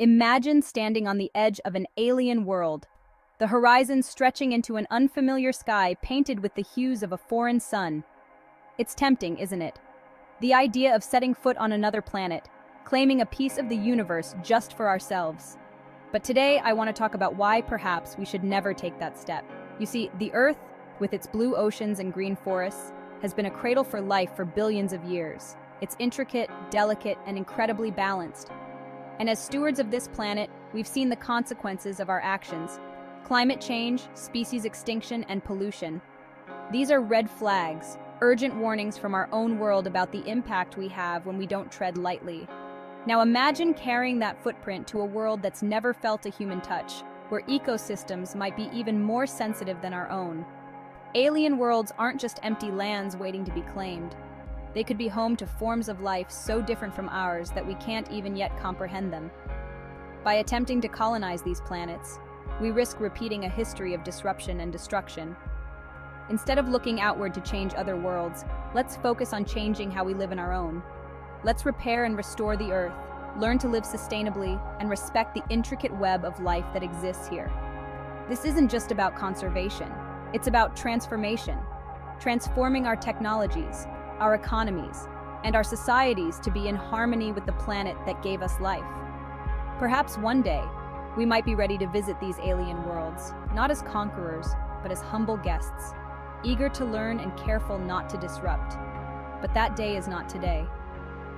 Imagine standing on the edge of an alien world, the horizon stretching into an unfamiliar sky painted with the hues of a foreign sun. It's tempting, isn't it? The idea of setting foot on another planet, claiming a piece of the universe just for ourselves. But today, I want to talk about why perhaps we should never take that step. You see, the Earth, with its blue oceans and green forests, has been a cradle for life for billions of years. It's intricate, delicate, and incredibly balanced. And as stewards of this planet, we've seen the consequences of our actions climate change, species extinction, and pollution. These are red flags, urgent warnings from our own world about the impact we have when we don't tread lightly. Now imagine carrying that footprint to a world that's never felt a human touch, where ecosystems might be even more sensitive than our own. Alien worlds aren't just empty lands waiting to be claimed. They could be home to forms of life so different from ours that we can't even yet comprehend them. By attempting to colonize these planets, we risk repeating a history of disruption and destruction. Instead of looking outward to change other worlds, let's focus on changing how we live in our own. Let's repair and restore the Earth, learn to live sustainably, and respect the intricate web of life that exists here. This isn't just about conservation, it's about transformation, transforming our technologies, our economies, and our societies to be in harmony with the planet that gave us life. Perhaps one day, we might be ready to visit these alien worlds, not as conquerors, but as humble guests, eager to learn and careful not to disrupt. But that day is not today.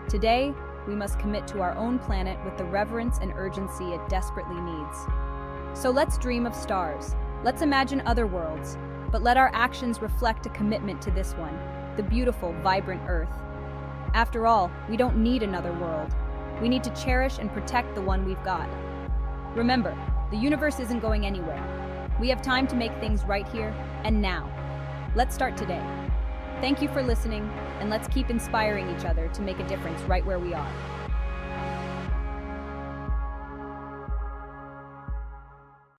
Today, we must commit to our own planet with the reverence and urgency it desperately needs. So let's dream of stars. Let's imagine other worlds, but let our actions reflect a commitment to this one, the beautiful, vibrant Earth. After all, we don't need another world. We need to cherish and protect the one we've got. Remember, the universe isn't going anywhere. We have time to make things right here and now. Let's start today. Thank you for listening, and let's keep inspiring each other to make a difference right where we are.